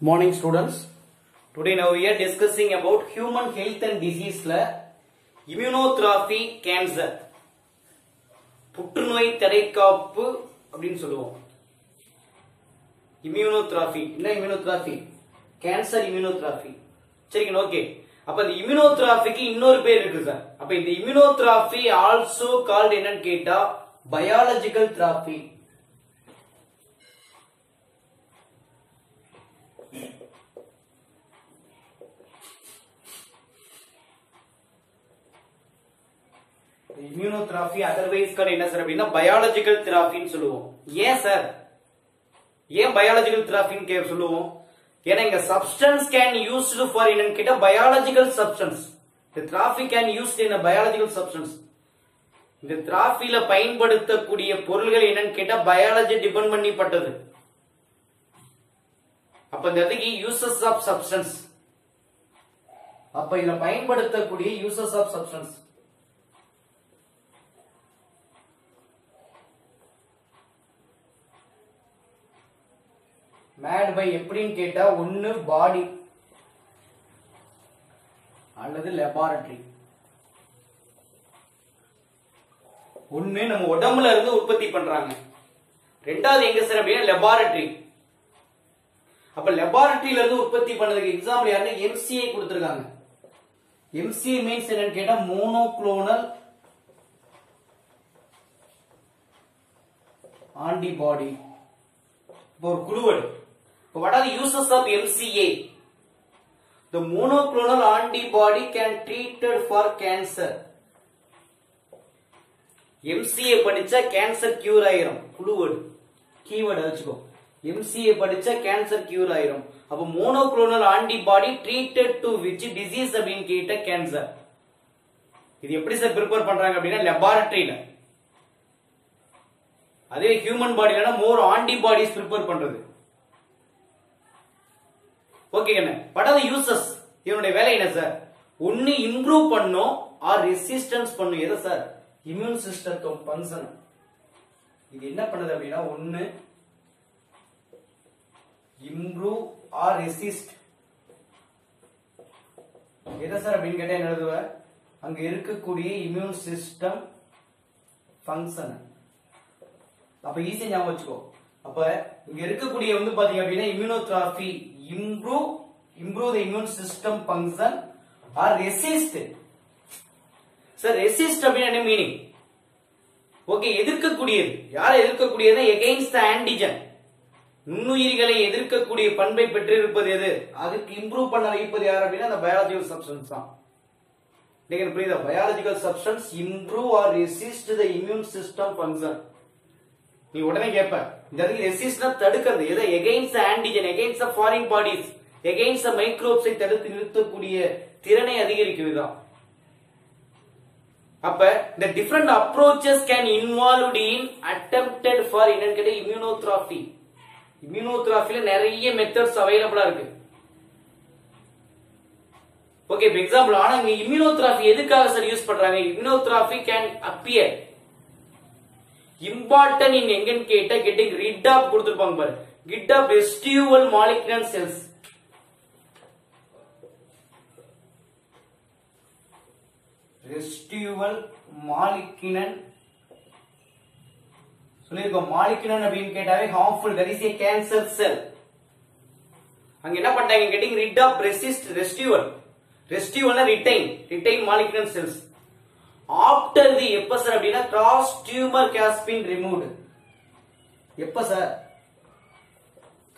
Morning students. Today now we are discussing about human health and disease ல immunotherapy cancer. புற்றுநோய் தடைக்காப்பு அப்படின்னு சொல்லுவோம். இம்யூனோதெரபி என்ன இம்யூனோதெரபி கேன்சர் இம்யூனோதெரபி சரிங்க ஓகே அப்ப இந்த இம்யூனோதெரபிக்கு இன்னொரு பேர் இருக்கு சார் அப்ப இந்த இம்யூனோதெரபி ஆல்சோ கால்ட் என்னன்னு கேட்டா பயாலஜிக்கல் தெரபி இம்யூனோதெரபி அதர்வைஸ் என்ன சார் அப்படின்னா பயாலஜிக்கல் தெராபின்னு சொல்லுவோம். ஏன் சார்? ஏன் பயாலஜிக்கல் தெராபின்னு கே சொல்லுவோம்? ஏன்னா இங்க சப்ஸ்டன்ஸ் கேன் யூஸ்டு ஃபார் என்னன்னு கேட்டா பயாலஜிக்கல் சப்ஸ்டன்ஸ் இந்த therapy can used in biological substance இந்த தெரபில பயன்படுத்தக்கூடிய பொருள்கள் என்னன்னு கேட்டா பயாலஜி டிபெண்ட் பண்ணிப்பட்டது. அப்ப இந்த இடத்துக்கு யூசஸ் ஆஃப் சப்ஸ்டன்ஸ் அப்ப இதுல பயன்படுத்தக்கூடிய uses of substance made by எப்படின்னு கேட்டா ஒன்னு பாடி அல்லது லெபார்டரி ஒண்ணு நம்ம உடம்புல இருந்து உற்பத்தி பண்றாங்க. ரெண்டாவது எங்க சார் அப்படின்னா லெபார்டரி அப்ப லெபார்டரியில இருந்து உற்பத்தி பண்ணதுக்கு எக்ஸாம்பிள் யாருன்னா எம்சிஐ கொடுத்துருக்காங்க. எம்சிஐ மீன்ஸ் என்னன்னு கேட்டா மோனோக்ளோனல் ஆன்டிபாடி இப்போ ஒரு குழுவடு. What are the uses of MCA the monoclonal antibody can treated for cancer. MCA படிச்சா கேன்சர் கியூர் ஆயிரும். குழுவடு. கீவேர்டு வச்சுக்கோ MCA படிச்சா கேன்சர் கியூர் ஆயிரும். அப்ப monoclonal antibody treated to which disease அப்படின்னு கேட்ட கேன்சர் இது எப்படி சார் ப்ரிப்பேர் பண்றாங்க அப்படின்னா லெபார்டரியில அதே ஹியூமன் பாடியில மோர் ஆன்டிபாடிஸ் ப்ரிப்பேர் பண்றது. ஓகே என்ன? வாட் ஆர் யூசஸ் இவனுடைய வேலை என்ன சார் ஒன்னு இம்ப்ரூவ் பண்ணும் ஆர் ரெசிஸ்டன்ஸ் பண்ணும் எதை சார் இம்யூன் சிஸ்டத்தும் ஃபங்க்ஷன் இது என்ன பண்ணுது அப்படின்னா ஒன்னு இம்ப்ரூவ் ஆர் ரெசிஸ்ட் எதை சார் அப்படின்னு கேட்டா என்ன எழுதுவ? அங்க இருக்கக்கூடிய இம்யூன் சிஸ்டம் ஃபங்க்ஷன் அப்ப ஈஸியா ஞாபகம் வச்சுக்கோ. அப்ப இங்க இருக்கக்கூடிய வந்து பாத்தீங்க அப்படின்னா immunotherapy improve improve the immune system function or resist. Sir resist அப்படின்னா என்ன மீனிங் ஓகே எதிர்க்கக்கூடியது. யாரை எதிர்க்கக்கூடியது? எகெயின்ஸ்ட் த ஆன்டிஜன் நுண்ணுயிரிகளை எதிர்க்கக்கூடிய பண்பை பெற்றிருப்பது எது? அதுக்கு இம்ப்ரூவ் பண்ண வைப்பது யார் அப்படின்னா அந்த பயாலஜிக்கல் சப்ஸ்டன்ஸ் தான். நீங்க புரியுதா? Biological substance improve or resist the immune system function நீ உடனே கேட்ப இந்த இடத்துல ரெசிஸ்ட்னா தடுக்கிறது. எதை? Against antigen against foreign bodies against மைக்ரோப்ஸை தடுத்து நிறுத்தக்கூடிய திறனை அதிகரிக்குதுதான் அப்ப இந்த different approaches can involved in attempted for என்னன்னு கேட்ட இம்யூனோதெரபி இம்யூனோதெரபில நிறைய மெத்தட்ஸ் அவைலபிளா இருக்கு. ஓகே இப்போ எக்ஸாம்பிள் ஆனா இங்க இம்யூனோதெரபி எதுக்காக சார் யூஸ் பண்றாங்க? Immunotherapy can appear important in எங்கன்னு கேட்டா கெட்டிங் ரிட் ஆஃப் கொடுத்திருப்பாங்க பாரு. Kit of residual molecular cells residual molecular சொல்லிருக்கோம் molecular அப்படின்னு கேட்டாவே harmful that is a cancer cell அங்க என்ன பண்றாங்க? Getting rid of resist residual ரெஸ்டியூவல்னா retain retain molecular cells after the எப்ப sir அப்படின்னா gross tumour has been removed எப்ப sir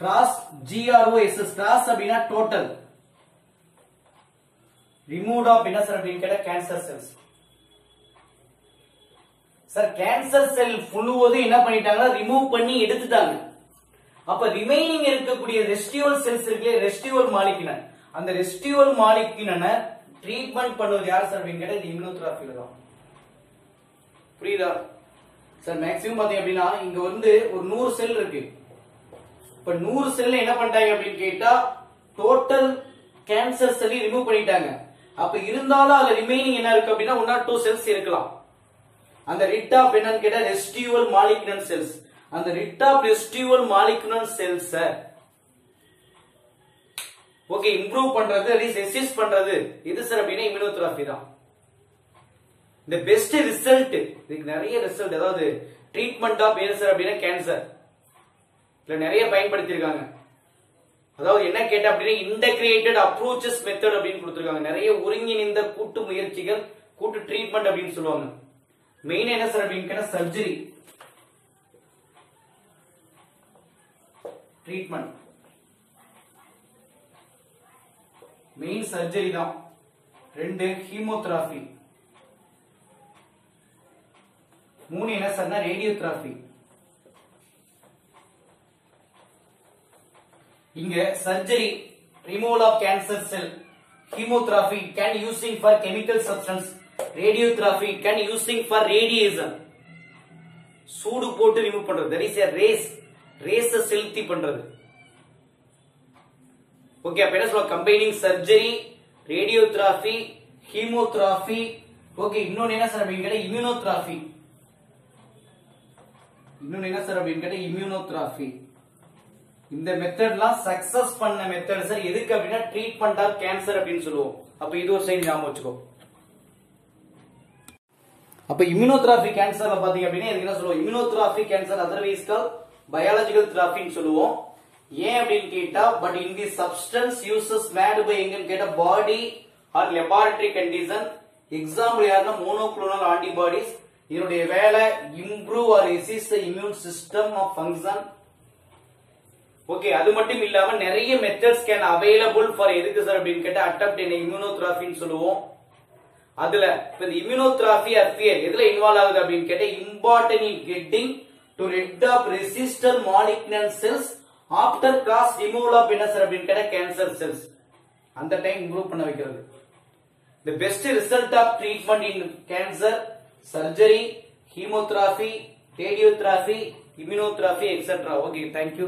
gross G R O S S gross அப்படின்னா total remove of என்ன sir அப்படின்னு கேட்டா cancer cells sir cancer cell முழுவதும் என்ன பண்ணிட்டாங்கன்னா ரிமூவ் பண்ணி எடுத்துட்டாங்க. அப்ப ரிமைனிங் இருக்கக்கூடிய ரெஸ்டியூவல் செல்ஸ் இருக்கு ரெஸ்டியூவல் மாலிகுலர் அந்த ரெஸ்டியூவல் மாலிகுலனை ட்ரீட்மெண்ட் பண்ணுவது யார் சார் அப்படின்னு கேட்டால் இந்த தான். புரியுதா? சார் மேக்ஸிமம் பாத்தீங்க அப்படின்னா இங்க வந்து ஒரு நூறு செல் இருக்கு. இப்ப நூறு செல் என்ன பண்ணிட்டாங்க அப்படின்னு கேட்டா டோட்டல் கேன்சர் செல்லி ரிமூவ் பண்ணிட்டாங்க. அப்ப இருந்தாலும் அதுல ரிமைனிங் என்ன இருக்கு அப்படின்னா ஒன் ஆர் டூ செல்ஸ் இருக்கலாம். அந்த ரிட் ஆஃப் என்னன்னு கேட்டா ரெஸ்டியூவல் மாலிக்னன் செல்ஸ் அந்த ரிட் ஆஃப் ரெஸ்டியூவல் மாலிக்னன் செல்ஸை ஓகே இம்ப்ரூவ் பண்றது ரெசிஸ்ட் பண்றது. எது சார் அப்படின்னா இம்யூனோதெரபி தான். இந்த பெஸ்ட் ரிசல்ட் இதுக்கு நிறைய ரிசல்ட் அதாவது ட்ரீட்மெண்ட் ஆஃப் எது சார் அப்படின்னா கேன்சர் இதுல நிறைய பயன்படுத்தியிருக்காங்க. அதாவது என்ன கேட்ட அப்படின்னா இன்டகிரேட்டட் அப்ரோச்சஸ் மெத்தட் அப்படின்னு கொடுத்துருக்காங்க. நிறைய ஒருங்கிணைந்த கூட்டு முயற்சிகள் கூட்டு ட்ரீட்மெண்ட் அப்படின்னு சொல்லுவாங்க. மெயின் என்ன சார் அப்படின்னு சர்ஜரி ட்ரீட்மெண்ட் மெயின் சர்ஜரி தான். ரெண்டு ஹீமோதெராபி மூணு என்ன சார்னா ரேடியோதெராபி இங்க surgery removal of cancer cell chemotherapy can using for chemical substance radiotherapy can using for radiation சூடு போட்டு ரிமூவ் பண்றது. தட் இஸ் எ ரேஸ் ரேஸ செலுத்தி பண்றது. ஓகே அப்ப என்ன சொல்லுவோம் combining surgery radiotherapy chemotherapy okay இன்னொன்னு என்ன சார் அப்படின்னு கேட்டா இம்யூனோதெராபி இன்னொன்னு என்ன சார் அப்படின்னு கேட்டா இம்யூனோதெராபி இந்த மெத்தட்லாம் சக்சஸ் பண்ண மெத்தட் சார். எதுக்கு அப்படின்னா ட்ரீட்மெண்ட் ஆஃப் கேன்சர் அப்படின்னு சொல்லுவோம். அப்ப இது ஒரு சைடு ஞாபகம் வச்சுக்கோ. அப்ப இம்யூனோதெராபி கேன்சர்ல பாத்தீங்க அப்படின்னா என்ன சொல்லுவோம்? Immunotherapy cancer otherwise call biological தெராபின்னு சொல்லுவோம். ஏன் அப்படின்னு கேட்டா but in the substance uses made by எங்கன்னு கேட்டா body or laboratory condition example யாருன்னா மோனோக்ளோனல் ஆன்டிபாடிஸ் இதனுடைய வேலை improve or resist immune system of function okay அது மட்டும் இல்லாம நிறைய மெத்தட்ஸ் கேன் அவைலபிள் ஃபார் எதுக்கு சார் அப்படின்னு கேட்டா அட்டம்ப்ட் என்ன இம்யூனோதெராபின்னு சொல்லுவோம். அதுல இப்ப இந்த இம்யூனோதிராபி அஃபியர் எதுல இன்வால்வ் ஆகுது அப்படின்னு கேட்டா important in getting to rid of resister malignant cells after gross removal of என்ன சார் அப்படின்னு கேட்டா கேன்சர் செல்ஸ் அந்த டைம் இம்ப்ரூவ் பண்ண வைக்கிறது. The best result of treatment in cancer surgery chemotherapy radiotherapy immunotherapy etcetera okay thank you